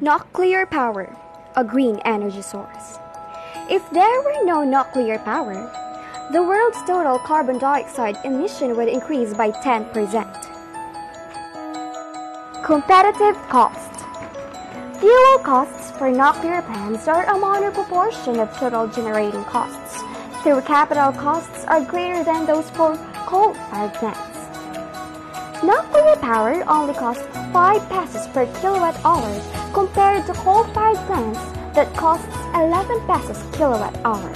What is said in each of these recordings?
Nuclear power, a green energy source. If there were no nuclear power, the world's total carbon dioxide emission would increase by 10%. Competitive cost. Fuel costs for nuclear plants are a minor proportion of total generating costs. Their capital costs are greater than those for coal-fired plants. Nuclear power only costs 5 pesos per kilowatt hour compared to coal-fired plants that costs 11 pesos kilowatt hour.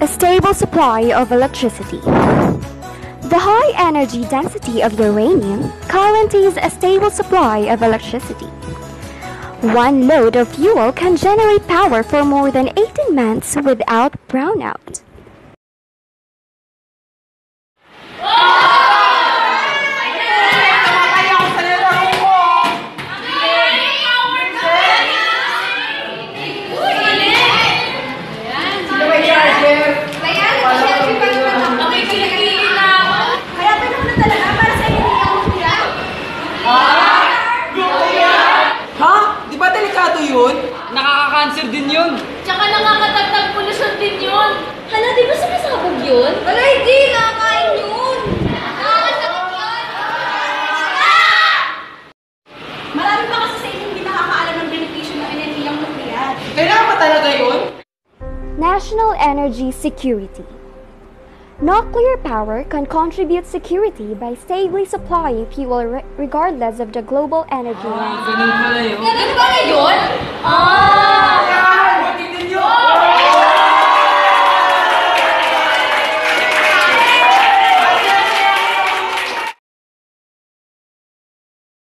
A stable supply of electricity. The high energy density of uranium guarantees a stable supply of electricity. One load of fuel can generate power for more than 18 months without brownout. Delikado yun? Nakaka-cancer din yun. Tsaka nakakatagtag polusyon din yun. Hala, di ba sumasabog yun? Hala, hindi. Nakakain yun. Nakakasakit yun. Marami pa kasi sa inyo hindi nakakaalam ng benepisyo ng enerhiyang nuklear. Kailangan ba talaga yun? National Energy Security. Nuclear power can contribute security by stably supplying fuel re- regardless of the global energy landscape. Pala yun. Ganun ba na yun? Ah!